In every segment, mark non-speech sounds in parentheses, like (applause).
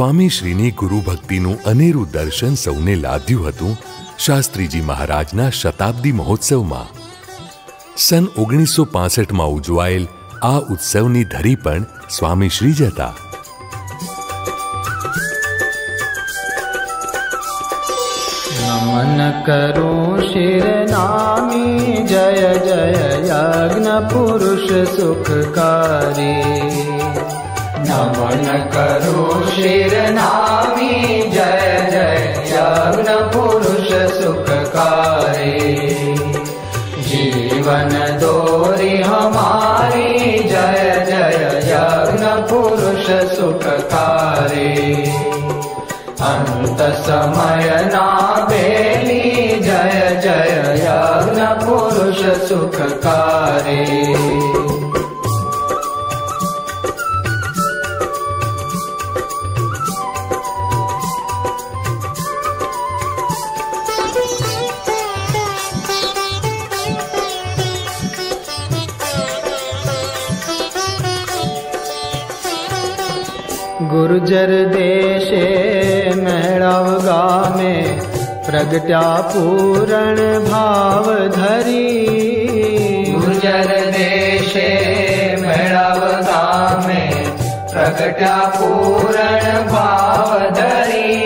સ્વામી શ્રીની ગુરુ ભક્તિનું અનેરું દર્શન સૌને લાદ્યું હતું શાસ્ત્રીજી મહારાજના શતાબ્દી મહોત્સવમાં. સન ઓગણીસો પાસઠમાં ઉજવાયેલ આ ઉત્સવની ધરી પણ સ્વામીશ્રી જ હતા. નમન કરો શિર નામી, જય જય યજ્ઞ પુરુષ સુખકારી. नमन करो शिरनामी जय जय यज्ञ पुरुष सुखकारे जीवन दोरि हमारी जय जय यज्ञ पुरुष सुखकारे अन्त समय ना जय जय यज्ञ पुरुष सुखकारे गुर्जर देशे महगा मे प्रगटा पूरण भाव धरि। गुर्जर देशे महगा मे प्रगटा पूरण भाव धरि।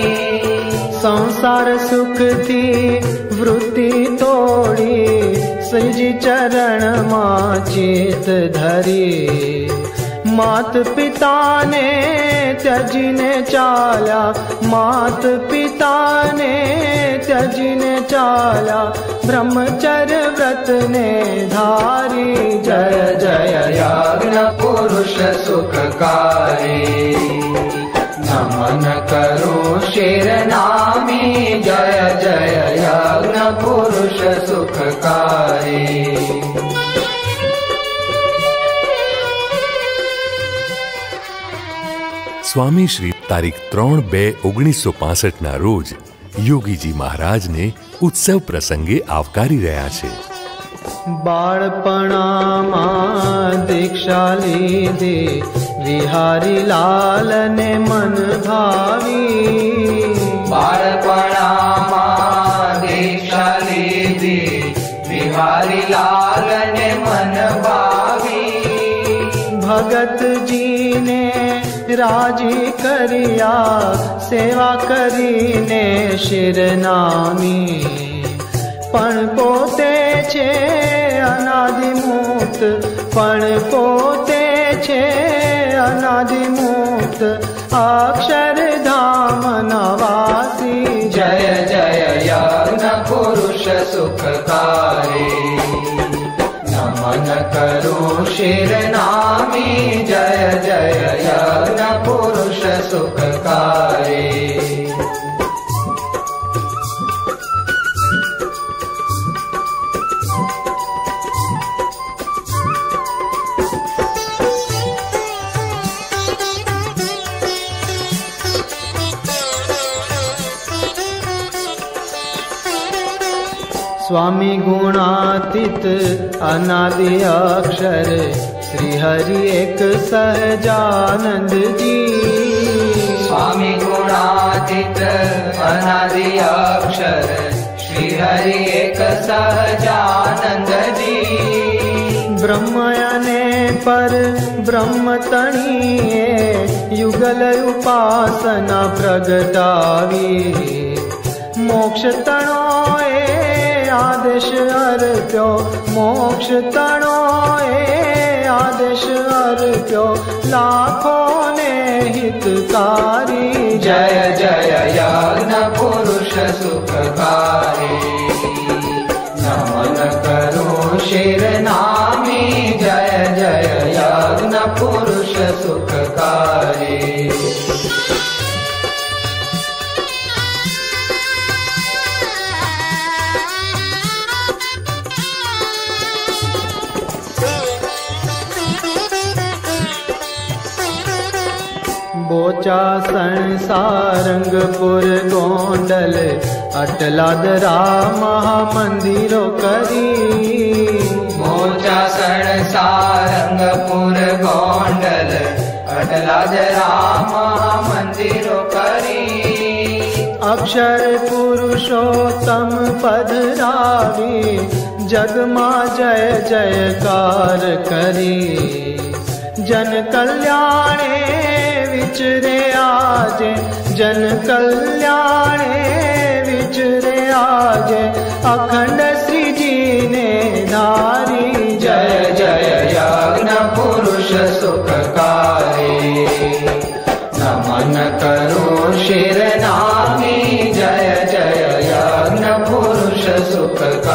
संसार सुख ति वृत्ति ोडी सिज चरण मा धरी। मात पिता ने चजि चाला मात पिता ने जिन चाला ब्रह्मचर व्रत ने धारी जय जय जयाग्न पुरुष सुखकारी। नमन करो शेरनाी जय जय जयाग्न पुरुष सुखकारी। સ્વામી શ્રી તારીખ ત્રણ બે ઓગણીસો પાસઠના રોજ યોગીજી મહારાજને ઉત્સવ પ્રસંગે આવકારી રહ્યા છે. બાળપણામાં દીક્ષા લીધી વિહારી લાલને મન ભાવી. બાળપણામાં દીક્ષા લીધી વિહારી લાલને મન ભાવી. ભગતજીને રાજી કર્યા સેવા કરીને શિરનામી પણ પોતે છે અનાદિમુક્ત પણ પોતે છે અનાદિમુક્ત અક્ષરધામ નવાસી જય જય યજ્ઞ પુરુષ સુખકારી नमन करो शिरनामि जय जय यज्ञ पुरुष सुखकारे। स्वामी गुणातीत अनादि अक्षर श्रीहरि एक सहजान जी। स्वामी गुणातीत अनादि अक्षर श्रीहरि एक सहजान जी। ब्रह्मयने पर ब्रह्मतणीये युगल उपासना प्रगटावी। मोक्षतणो आदेश अर्प्यो मोक्ष तणो ए आदेश आदश लाखो ने हितकारी। जय जय याग पुरुष सुखकारी नमन करो शिर नामी। जय जय न पुरुष सुखकारी બોચાસણ સારંગપુર ગોંડલ અટલાદરા મહામંદિરો કરી. બોચાસણ સારંગપુર ગોંડલ અટલા અટલા જ રામ મંદિરો કરી. અક્ષર પુરુષોત્તમ પધરાવી જગમાં જય જયકાર કરી. જન કલ્યાણે વિચરે આજે જન કલ્યાણે વિચરે આજે અખંડ શ્રીજીને ધારી જય જય યજ્ઞ પુરુષ સુખકારી નમન કરું શિર નામી જય જય યજ્ઞ પુરુષ સુખકારી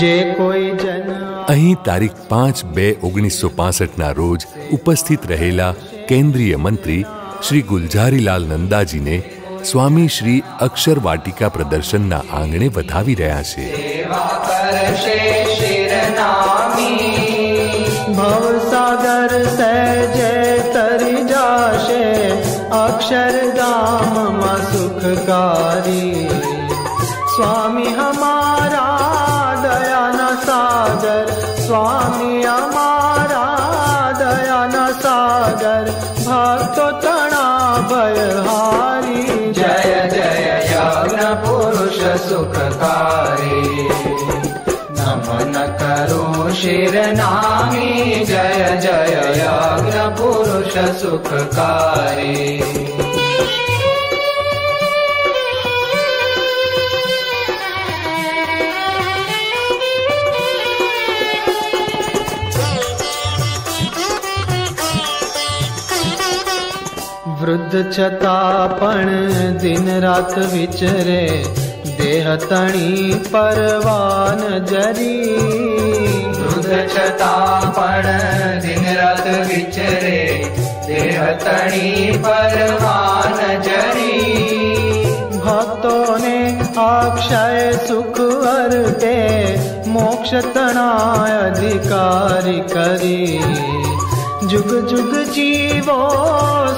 જે કોઈ જન અહીં તારીખ પાંચ બે ઓગણીસો પાસઠના રોજ ઉપસ્થિત રહેલા કેન્દ્રીય મંત્રી શ્રી ગુલઝારીલાલ નંદાજીને સ્વામી શ્રી અક્ષર વાટિકા પ્રદર્શનના આંગણે વધાવી રહ્યા છે. ભવસાગર સહેજે તરી જાશે અક્ષરધામમાં સુખકારી. સ્વામી सुखकारी। नमन करो शिरनामि जय जय याग्रप सुखकारे। वृद्ध वृद्धा पण दिन रात विचरे। देहतणी परवान जरी। दुध छतापण दिनरत विचरे। देहतणी परवान जरी। भक्तों ने अक्षय सुख सुखे मोक्षणा अधिकारी करी। जुग जुग जीवो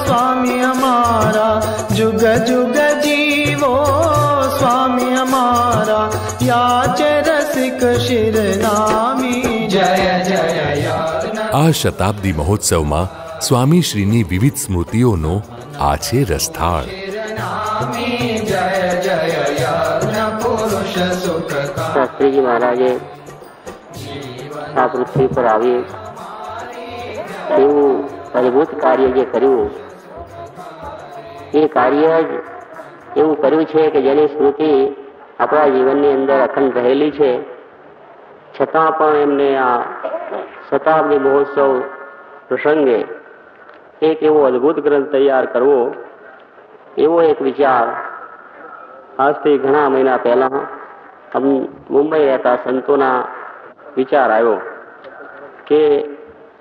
स्वामी हमारा जुग जुग जीवो આ શતાબ્દી મહોત્સવમાં સ્વામી શ્રીની વિવિધ સ્મૃતિઓનો આ છે રસથાળ નામી જય જય યજ્ઞ પુરુષ સુખકારી શાસ્ત્રીજી મહારાજે આ પૃથ્વી પર આવી એવું અદભુત કાર્ય જે કર્યું એ કાર્ય જ એવું કર્યું છે કે જેની સ્મૃતિ આપણા જીવનની અંદર અખંડ રહેલી છે. છતાં પણ એમને આ શતાબ્દી મહોત્સવ પ્રસંગે એક એવો અદભુત ગ્રંથ તૈયાર કરવો, એવો એક વિચાર આજથી ઘણા મહિના પહેલા મુંબઈ રહેતા સંતોના વિચાર આવ્યો કે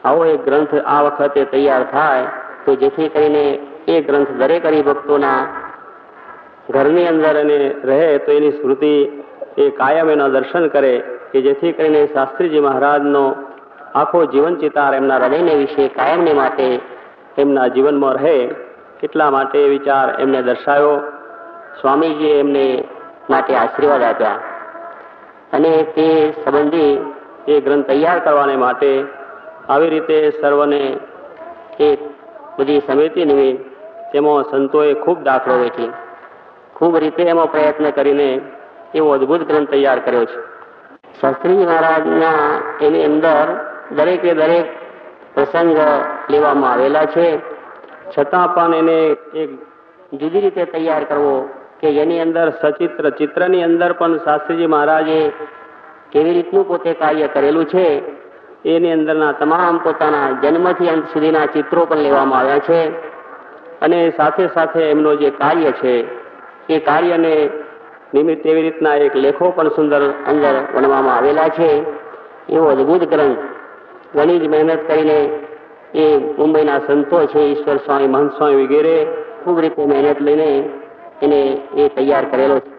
આવો એક ગ્રંથ આ વખતે તૈયાર થાય તો જેથી કરીને એ ગ્રંથ દરેક હરિભક્તોના ઘરની અંદર એને રહે તો એની સ્મૃતિ એ કાયમ એના દર્શન કરે કે જેથી કરીને શાસ્ત્રીજી મહારાજનો આખો જીવન ચિતાર એમના હૃદયને વિશે, કાયમને માટે એમના જીવનમાં રહે એટલા માટે વિચાર એમને દર્શાવ્યો. સ્વામીજીએ એમને માટે આશીર્વાદ આપ્યા. અને તે સંબંધી એ ગ્રંથ તૈયાર કરવાને માટે આવી રીતે સર્વને એક બધી સમિતિ નિમિત્ત તેમાં સંતોએ ખૂબ દાખલો વેચી ખૂબ રીતે એમાં પ્રયત્ન કરીને એવો અદભુત ગ્રંથ તૈયાર કર્યો છે. શાસ્ત્રીજી મહારાજના એની અંદર દરેકે દરેક પ્રસંગ લેવામાં આવેલા છે. છતાં પણ એને એક જુદી રીતે તૈયાર કરવો કે એની અંદર સચિત્ર, ચિત્રની અંદર પણ શાસ્ત્રીજી મહારાજે કેવી રીતનું પોતે કાર્ય કરેલું છે, એની અંદરના તમામ પોતાના જન્મથી અંત સુધીના ચિત્રો પણ લેવામાં આવ્યા છે. અને સાથે સાથે એમનો જે કાર્ય છે એ કાર્યને નિમિત્ત એવી રીતના એક લેખો પણ સુંદર અંદર વણવામાં આવેલા છે. એવો અદભુત ગ્રંથ ઘણી જ મહેનત કરીને એ મુંબઈના સંતો છે, ઈશ્વર સ્વામી, મહંત સ્વામી વગેરે ખૂબ રીતે મહેનત લઈને એને એ તૈયાર કરેલો છે.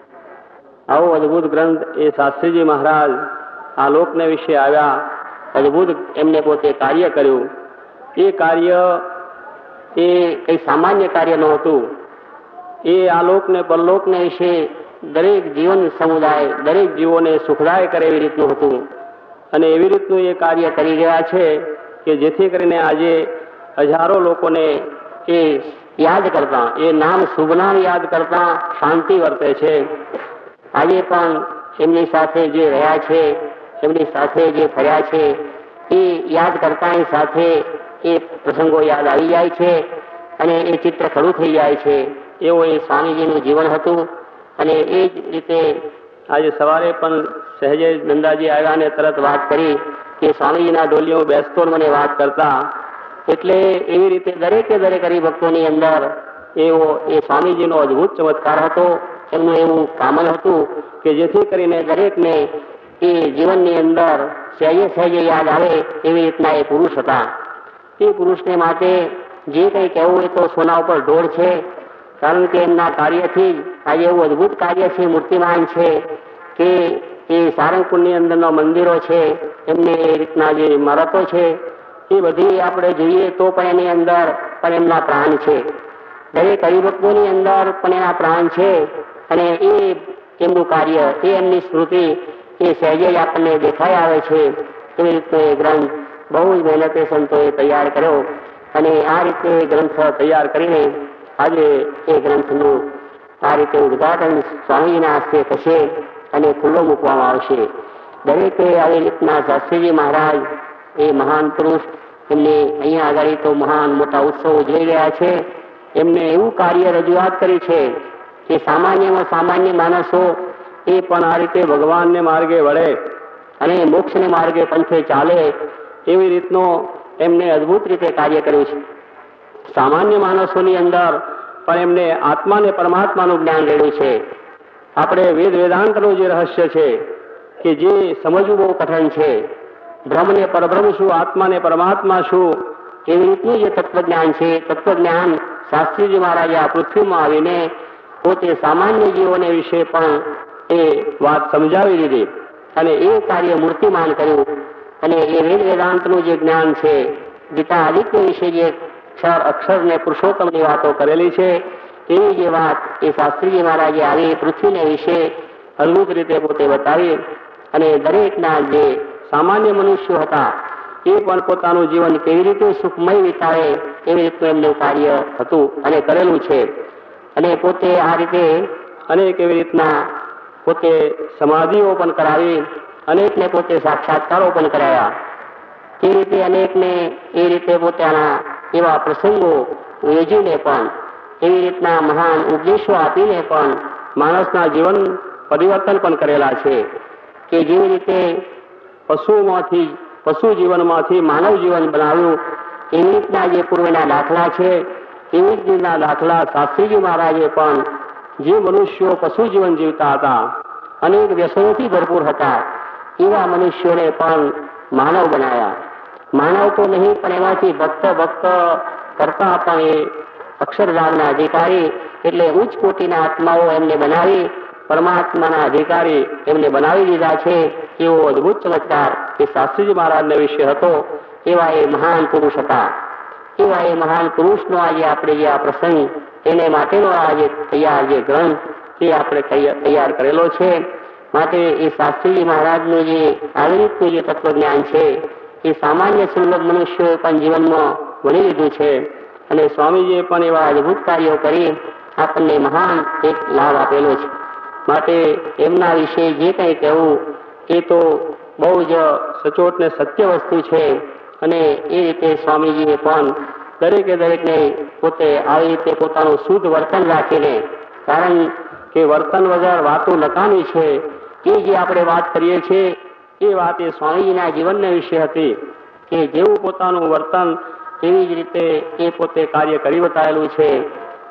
આવો અદભુત ગ્રંથ એ શાસ્ત્રીજી મહારાજ આ લોકને વિશે આવ્યા, અદભુત એમને પોતે કાર્ય કર્યું. એ કાર્ય એ કઈ સામાન્ય કાર્ય નહોતું એ આલોકને, પરલોકને વિશે દરેક જીવન સમુદાય, દરેક જીવોને સુખદાય કરે એવી રીતનું હતું. અને એવી રીતનું એ કાર્ય કરી રહ્યા છે કે જેથી કરીને આજે હજારો લોકોને એ યાદ કરતા, એ નામ શુભ નામ યાદ કરતા શાંતિ વર્તે છે. આજે પણ એમની સાથે જે રહ્યા છે, એમની સાથે જે ફર્યા છે, એ યાદ કરતાની સાથે એ પ્રસંગો યાદ આવી જાય છે અને એ ચિત્ર ખડું થઈ જાય છે. એવું એ સ્વામીજીનું જીવન હતું અને એ જ રીતે આજે સવારે પણ સહેજે નંદાજી આવ્યા અને તરત વાત કરી કે સ્વામીજીના ડોલીઓ બેસતો મને વાત કરતા. એટલે એવી રીતે દરેકે દરેક હરિભક્તોની અંદર એવો એ સ્વામીજીનો અદભુત ચમત્કાર હતો. એમનું એવું કામલ હતું કે જેથી કરીને દરેકને એ જીવનની અંદર સહેજે સહેજે યાદ આવે એવી રીતના એ પુરુષ હતા. એ પુરુષને માટે જે કંઈ કહેવું એ તો સોના ઉપર ઢોળ છે કારણ કે એમના કાર્યથી આજે એવું અદભુત કાર્ય છે, મૂર્તિમાન છે કે એ સારંગપુરની અંદરના મંદિરો છે, એમને એ રીતના જે ઇમારતો છે, એ બધી આપણે જોઈએ તો પણ એની અંદર પણ એમના પ્રાણ છે. દરેક હરિભક્તોની અંદર પણ એના પ્રાણ છે અને એ એમનું કાર્ય, એ એમની સ્મૃતિ, એ સહેજે જ આપણને દેખાઈ આવે છે. એવી રીતે ગ્રંથ બહુ જ મહેનતે સંતોએ તૈયાર કર્યો અને આ રીતે ગ્રંથ તૈયાર કરીને આજે એ ગ્રંથનું આ રીતે ઉદઘાટન સ્વામીજીના હસ્તે થશે અને ખુલ્લો મૂકવામાં આવશે. દરેકે આવી રીતના શાસ્ત્રીજી મહારાજ, એ મહાન પુરુષ, એમને અહીંયા આગળ તો મહાન મોટા ઉત્સવ ઉજવી રહ્યા છે. એમને એવું કાર્ય રજૂઆત કરી છે કે સામાન્યમાં સામાન્ય માણસો એ પણ આ રીતે ભગવાનને માર્ગે વળે અને મોક્ષને માર્ગે પંથે ચાલે એવી રીતનો એમને અદ્ભુત રીતે કાર્ય કર્યું છે. સામાન્ય માણસોની અંદર પણ એમને આત્મા ને પરમાત્માનું જ્ઞાન રહેલું છે. આપણે વેદ વેદાંતનું જે રહસ્ય છે, કે જે સમજવું બહુ કઠણ છે. બ્રહ્મ ને પરબ્રહ્મ શું આત્મા ને પરમાત્મા શું એવી રીતનું જે તત્વજ્ઞાન છે, તત્વજ્ઞાન શાસ્ત્રીજી મહારાજે આ પૃથ્વીમાં આવીને પોતે સામાન્ય જીવોને વિશે પણ એ વાત સમજાવી દીધી અને એ કાર્ય મૂર્તિમાન કર્યું. અને એ વેદ વેદાંતનું જે જ્ઞાન છે, ગીતા આદિત્ય વિશે જે અક્ષર અક્ષર ને પુરુષોત્તમની વાતો કરેલી છે. એવી જે વાત એ શાસ્ત્રીજી મહારાજે આવી પૃથ્વીને વિશે અદભુત રીતે પોતે બતાવી અને દરેકના જે સામાન્ય મનુષ્યો હતા, એ પણ પોતાનું જીવન કેવી રીતે સુખમય વિતાવે એવી રીતનું એમનું કાર્ય હતું અને કરેલું છે. અને પોતે આ રીતે અનેક એવી રીતના પોતે સમાધિઓ પણ કરાવી, અનેકને પોતે સાક્ષાત્કારો પણ કરાયા. તે રીતે અનેકને એ રીતે પોતાના એવા પ્રસંગો યોજીને પણ, એવી રીતના મહાન ઉપદેશો આપીને પણ માણસના જીવન પરિવર્તન પણ કરેલા છે કે જેવી રીતે પશુમાંથી પશુ જીવનમાંથી માનવ જીવન બનાવ્યું, એવી રીતના જે પૂર્વના દાખલા છે, એવી રીતના દાખલા શાસ્ત્રીજી મહારાજે પણ જે મનુષ્યો પશુ જીવન જીવતા હતા, અનેક વ્યસનોથી ભરપૂર હતા, એવા મનુષ્યોને પણ માનવ બનાવ્યા માનવ તો નહીં, પણ એમાંથી ભક્ત ભક્ત કરતા પણ એ અક્ષરધામના અધિકારી એટલે ઉચ્ચ કોટીના આત્માઓ એમને બનાવી, પરમાત્માના અધિકારી એમને બનાવી દીધા છે. એવો અદભુત ચમત્કાર એ શાસ્ત્રીજી મહારાજને વિશે હતો. એવા એ મહાન પુરુષ હતા. એવા એ મહાન પુરુષનો આજે આપણે જે આ પ્રસંગ, એને માટેનો આજે તૈયાર જે ગ્રંથ, એ આપણે તૈયાર કરેલો છે. માટે એ શાસ્ત્રીજી મહારાજનું જે આવી રીતનું જે તત્વજ્ઞાન છે એ સામાન્ય સુલભ મનુષ્યોએ પણ જીવનમાં વળી લીધું છે. અને સ્વામીજીએ પણ એવા અદભુત કાર્યો કરી આપણને મહાન એક લાભ આપેલો છે. માટે એમના વિશે જે કંઈ કહેવું, એ તો બહુ જ સચોટ ને સત્ય વસ્તુ છે. અને એ રીતે સ્વામીજીએ પણ દરેકે દરેકને પોતે આવી રીતે પોતાનું શુદ્ધ વર્તન રાખીને, કારણ કે વર્તન વગર વાતો નકામી છે. એ જે આપણે વાત કરીએ છીએ એ વાત એ સ્વામીજીના જીવનના વિશે હતી કે જેવું પોતાનું વર્તન એવી જ રીતે એ પોતે કાર્ય કરી બતાવેલું છે.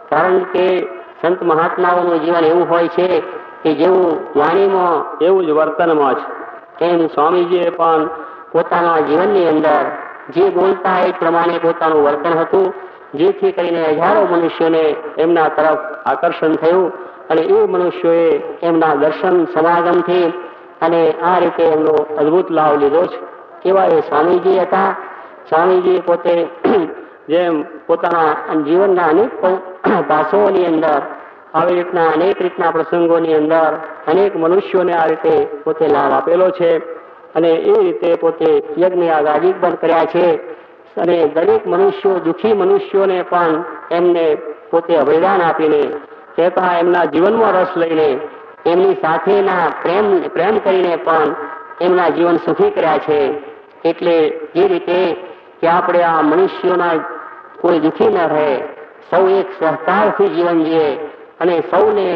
કારણ કે સંત મહાત્માઓનું જીવન એવું હોય છે કે જેવું વાણીમાં, એવું જ વર્તનમાં છે. એમ સ્વામીજીએ પણ પોતાના જીવનની અંદર જે બોલતા એ પ્રમાણે પોતાનું વર્તન હતું, જેથી કરીને હજારો મનુષ્યોને એમના તરફ આકર્ષણ થયું અને એ મનુષ્યોએ એમના દર્શન સમાગમથી અને આ રીતે એમનો અદભુત લાભ લીધો છે. એવા એ સ્વામીજી હતા. સ્વામીજી પોતે (clears throat) જેમ પોતાના જીવનના અનેક (clears throat) પાસાઓની અંદર, આવી રીતના અનેક રીતના પ્રસંગોની અંદર અનેક મનુષ્યોને આ રીતે પોતે લાભ આપેલો છે અને એ રીતે પોતે યજ્ઞ આગાજીક પણ કર્યા છે. અને દરેક મનુષ્યો, દુઃખી મનુષ્યોને પણ એમને પોતે અભિદાન આપીને છતાં એમના જીવનમાં રસ લઈને એમની સાથેના પ્રેમ પ્રેમ કરીને પણ એમના જીવન સુખી કર્યા છે. એટલે એ રીતે કે આપણે આ મનુષ્યોના કોઈ દુઃખી ન રહે, સૌ એક સહકારથી જીવન જીવે અને સૌને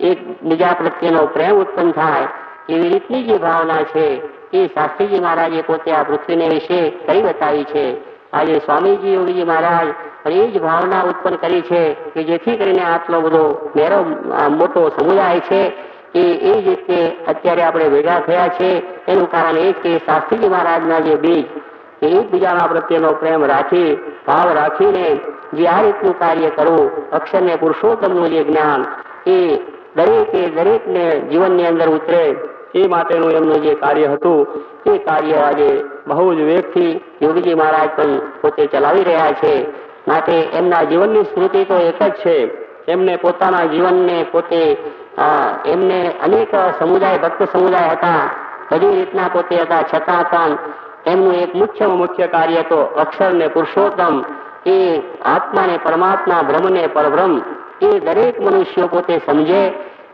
એક બીજા પ્રત્યેનો પ્રેમ ઉત્પન્ન થાય, એવી રીતની જે ભાવના છે એ શાસ્ત્રીજી મહારાજે પોતે આ પૃથ્વીને વિશે કરી બતાવી છે. આજે સ્વામીજી યોગીજી મહારાજ એ જ ભાવના ઉત્પન્ન કરી છે કે જેથી કરીને આટલો બધો મેરો મોટો સમુદાય છે એ એ રીતે અત્યારે આપણે ભેગા થયા છે, એનું કારણ એ કે શાસ્ત્રીજી મહારાજના જે બીજ, એ એકબીજાના પ્રત્યેનો પ્રેમ રાખી, ભાવ રાખીને જે આ રીતનું કાર્ય કરવું, અક્ષરને પુરુષોત્તમનું જે જ્ઞાન, એ દરેકે દરેકને જીવનની અંદર ઉતરે, એ માટેનું એમનું જે કાર્ય હતું, એ કાર્ય આજે બહુ જ વેગથી યોગીજી મહારાજ પણ પોતે ચલાવી રહ્યા છે. માટે એમના જીવનની સ્મૃતિ તો એક જ છે. એમને પોતાના જીવનને પોતે એમને અનેક સમુદાય, ભક્ત સમુદાય હતા. બધી રીતના પોતે હતા. છતાં પણ એમનું એક મુખ્યમાં મુખ્ય કાર્ય તો અક્ષર ને પુરુષોત્તમ. એ આત્મા ને પરમાત્મા, બ્રહ્મ ને પરબ્રહ્મ, એ દરેક મનુષ્યો પોતે સમજે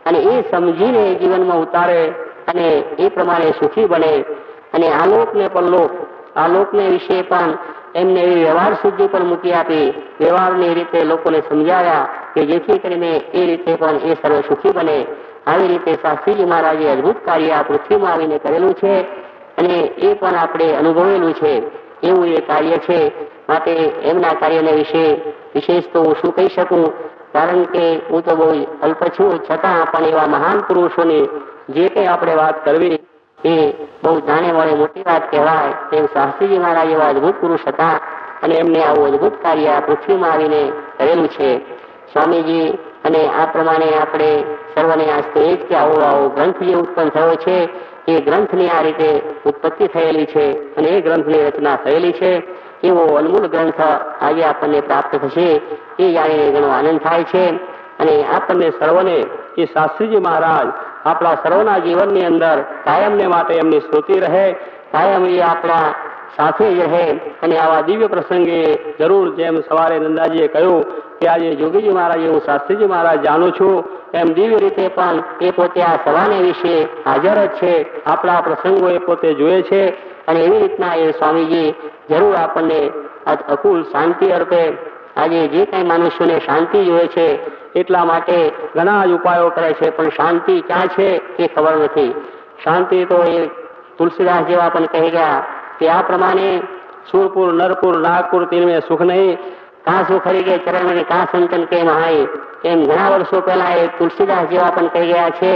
અને એ સમજીને જીવનમાં ઉતારે અને એ પ્રમાણે સુખી બને. અને આલોકને પરલોક આલોકને વિશે પણ એમને એ વ્યવહાર શુદ્ધિ પણ મૂકી આપી. વ્યવહારની રીતે લોકોને સમજાવ્યા કે જેથી કરીને એ રીતે પણ એ સર્વ સુખી બને. આવી રીતે શાસ્ત્રીજી મહારાજે અદભુત કાર્ય આ પૃથ્વીમાં આવીને કરેલું છે અને એ પણ આપણે અનુભવેલું છે. એવું એ કાર્ય છે. માટે એમના કાર્યને વિશે વિશેષ તો હું શું કહી શકું? કારણ કે હું તો બહુ અલ્પ છું. છતાં પણ એવા મહાન પુરુષોની જે કંઈ આપણે વાત કરવી એ બહુ જાણે મળે મોટી વાત કહેવાય. તેમ શાસ્ત્રીજી મહારાજ એવા અદભુત પુરુષ હતા અને એમને આવું અદભુત કાર્ય પૃથ્વીમાં આવીને કરેલું છે. સ્વામીજી અને આ પ્રમાણે આપણે સર્વને આજ એ જ કે આવો આવો ગ્રંથ જે ઉત્પન્ન થયો છે, એ ગ્રંથની આ રીતે ઉત્પત્તિ થયેલી છે અને એ ગ્રંથની રચના થયેલી છે. એવો અનમૂલ ગ્રંથ આજે આપણને પ્રાપ્ત થશે. એ જાણીને ઘણો આનંદ થાય છે. અને આપણને સર્વને, એ શાસ્ત્રીજી મહારાજ આપણા સર્વના જીવનની અંદર કાયમને માટે એમની સ્મૃતિ રહે, કાયમ એ આપણા સાથે રહે. અને આવા દિવ્ય પ્રસંગે જરૂર જેમ સવારે નંદાજીએ કહ્યું કે આજે જોગીજી મહારાજ હું શાસ્ત્રીજી મહારાજ જાણું છું, એમ દિવ્ય રીતે પણ એ પોતે આ સવાને વિશે હાજર જ છે, આપણા પ્રસંગો એ પોતે જોયે છે. અને એવી રીતના એ સ્વામીજી જરૂર આપણને અકુલ શાંતિ અર્પે. આજે જે કઈ મનુષ્યને શાંતિ જોઈએ છે એટલા માટે ઘણા જ ઉપાયો કરે છે, પણ શાંતિ ક્યાં છે એ ખબર નથી. શાંતિ તો એ તુલસીદાસ જેવા પણ કહી ગયા કે આ પ્રમાણે સુરપુર, નરપુર, નાગપુર તીરમે સુખ નહીં. કાં સુખ હરી ગયે ચરણ કાં સંતન કે હાય? એમ ઘણા વર્ષો પહેલા એ તુલસીદાસ જેવા પણ કહી ગયા છે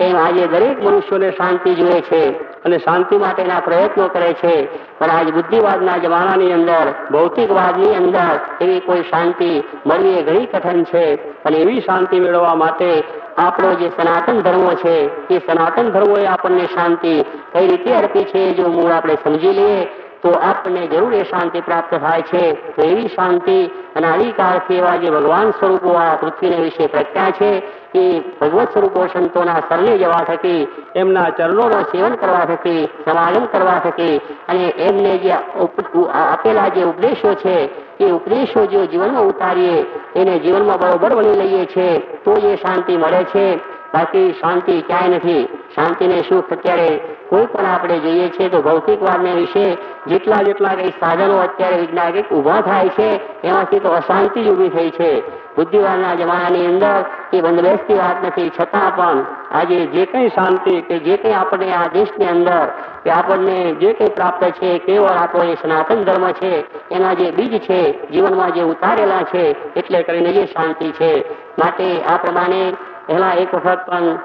એમ આજે દરેક મનુષ્યોને શાંતિ જોઈએ છે અને શાંતિ માટેના પ્રયત્નો કરે છે. પણ આજ બુદ્ધિવાદના જમાનાની અંદર, ભૌતિકવાદની અંદર એવી કોઈ શાંતિ મળવી એ ઘણી કઠિન છે. અને એવી શાંતિ મેળવવા માટે આપણો જે સનાતન ધર્મો છે, એ સનાતન ધર્મોએ આપણને શાંતિ કઈ રીતે અર્પી છે, જો મૂળ આપણે સમજી લઈએ તો આપણને જરૂર એ શાંતિ પ્રાપ્ત થાય છે તો એવી શાંતિ અને અધિકારથી એવા જે ભગવાન સ્વરૂપો આ પૃથ્વીને વિશે પ્રખ્યા છે, એ ભગવત સ્વરૂપો સંતોના શરણે જવા થકી, એમના ચરણોનું સેવન કરવા થકી, સમાગમ કરવા થકી અને એમને જે આપેલા જે ઉપદેશો છે, એ ઉપદેશો જો જીવનમાં ઉતારીએ, એને જીવનમાં બરોબર બની લઈએ છે, તો એ શાંતિ મળે છે. બાકી શાંતિ ક્યાંય નથી. શાંતિને સુખ અત્યારે કોઈ પણ આપણે જોઈએ છીએ તો ભૌતિકવાદને વિશે જેટલા જેટલા કઈ સાધનો અત્યારે વૈજ્ઞાનિક ઊભા થાય છે, એમાંથી તો અશાંતિ જ ઊભી થઈ છે. બુદ્ધિવાદના જમાનાની અંદર એ બંધબેસતી વાત નથી. છતાં પણ આજે જે કંઈ શાંતિ કે જે કંઈ આપણને આ દેશની અંદર કે આપણને જે કંઈ પ્રાપ્ત છે, કેવળ આપણો એ સનાતન ધર્મ છે, એના જે બીજ છે, જીવનમાં જે ઉતારેલા છે, એટલે કરીને જે શાંતિ છે. માટે આ પ્રમાણે પહેલા એક વખત પણ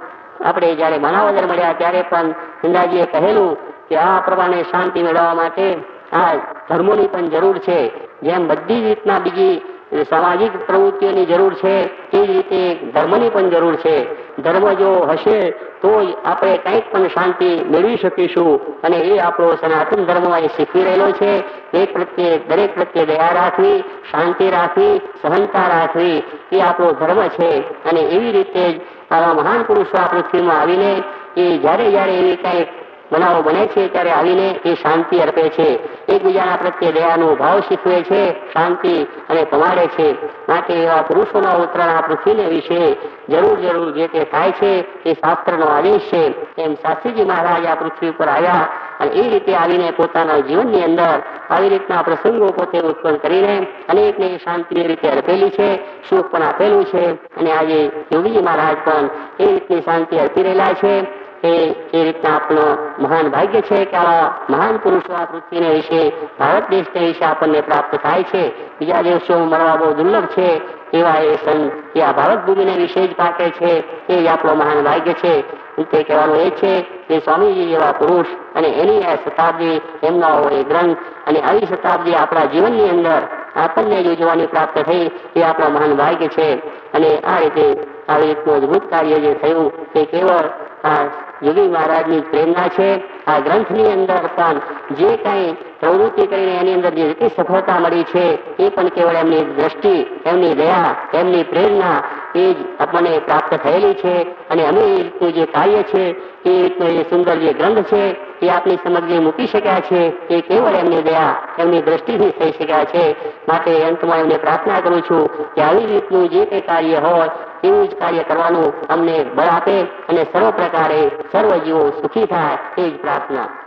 આપણે જયારે માનાવજર મળ્યા ત્યારે પણ ચંદાજીએ કહેલું કે આ પ્રમાણે શાંતિ મેળવવા માટે આ ધર્મોની પણ જરૂર છે. જેમ બધી રીતના બીજી સામાજિક પ્રવૃત્તિઓની જરૂર છે, એ રીતે ધર્મની પણ જરૂર છે. ધર્મ જો હશે તો આપણે કંઈક પણ શાંતિ મેળવી શકીશું. અને એ આપણો સનાતન ધર્મ એ શીખવી રહેલો છે. એક પ્રત્યે, દરેક પ્રત્યે દયા રાખવી, શાંતિ રાખવી, સહનતા રાખવી, એ આપણો ધર્મ છે. અને એવી રીતે જ આવા મહાન પુરુષો આ પૃથ્વીમાં આવીને એ જ્યારે જ્યારે એવી કંઈક બનાવો બને છે ત્યારે આવીને એ શાંતિ અર્પે છે. એકબીજાના પ્રત્યે દયાનો ભાવ શીખવે છે, શાંતિ અને પમાડે છે. માટે એવા પુરુષોના ઉત્તરાયણ આ પૃથ્વીને વિશે જરૂર જરૂર જે તે થાય છે એ શાસ્ત્રનો આદેશ છે. એમ શાસ્ત્રીજી મહારાજ આ પૃથ્વી ઉપર આવ્યા અને એ રીતે આવીને પોતાના જીવનની અંદર આવી રીતના પ્રસંગો પોતે ઉત્પન્ન કરીને અનેકને શાંતિની રીતે અર્પેલી છે સુખ પણ આપેલું છે અને આજે યોગીજી મહારાજ પણ એ રીતની શાંતિ અર્પી રહેલા છે. એ એ રીતના આપણો મહાન ભાગ્ય છે કે આવા મહાન પુરુષો આ પૃથ્વીને વિશે ભારત દેશને વિશે આપણને પ્રાપ્ત થાય છે. બીજા દિવસો મળવા બહુ દુર્લભ છે. એવા એ સંત, એ આ ભારત ભૂમિને વિશે જ પાકે છે. એ જ આપણો મહાન ભાગ્ય છે. તે કહેવાનું એ છે કે સ્વામીજી જેવા પુરુષ અને એની આ શતાબ્દી, એમના હોય ગ્રંથ અને આવી શતાબ્દી આપણા જીવનની અંદર આપણને જ ઉજવાની પ્રાપ્ત થઈ એ આપણા મહાન ભાગ્ય છે. અને આ રીતે આવી રીતનું અદભુત કાર્ય જે થયું, તે કેવળ યોગી મહારાજની પ્રેરણા છે. આ ગ્રંથની અંદર પણ જે કંઈ પ્રવૃત્તિ કરીને એની અંદર જે રીતે સફળતા મળી છે, એ પણ કેવળ એમની દ્રષ્ટિ, એમની દયા, એમની પ્રેરણા એ જ આપણને પ્રાપ્ત થયેલી છે. અને અમે એ રીતનું જે કાર્ય છે, એ રીતનું એ સુંદર જે ગ્રંથ છે, એ આપની સમજ જે મૂકી શક્યા છે, એ કેવળ એમની દયા, એમની દ્રષ્ટિથી થઈ શક્યા છે. માટે અંતમાં એમને પ્રાર્થના કરું છું કે આવી રીતનું જે કંઈ કાર્ય હોય એવું જ કાર્ય કરવાનું અમને બળ આપે અને સર્વ પ્રકારે સર્વ જીવો સુખી થાય એ જ પ્રાર્થના.